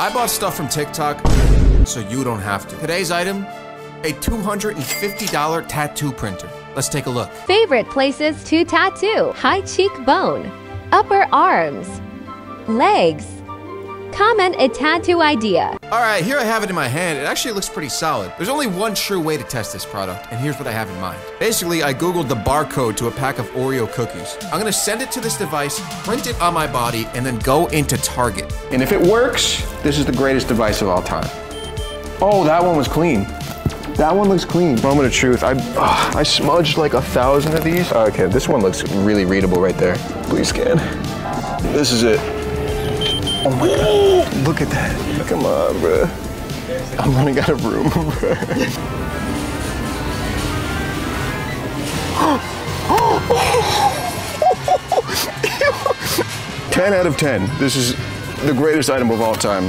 I bought stuff from TikTok so you don't have to. Today's item, a $250 tattoo printer. Let's take a look. Favorite places to tattoo high cheekbone, upper arms, legs. Comment a tattoo idea. All right, here I have it in my hand. It actually looks pretty solid. There's only one true way to test this product, and here's what I have in mind. Basically, I Googled the barcode to a pack of Oreo cookies. I'm gonna send it to this device, print it on my body, and then go into Target. And if it works, this is the greatest device of all time. Oh, that one was clean. That one looks clean. Moment of truth. I ugh, I smudged like a thousand of these. Okay, this one looks really readable right there. Please scan. This is it. Oh my god. Look at that. Come on, bro. I'm running out of room, bro. 10 out of 10. This is the greatest item of all time.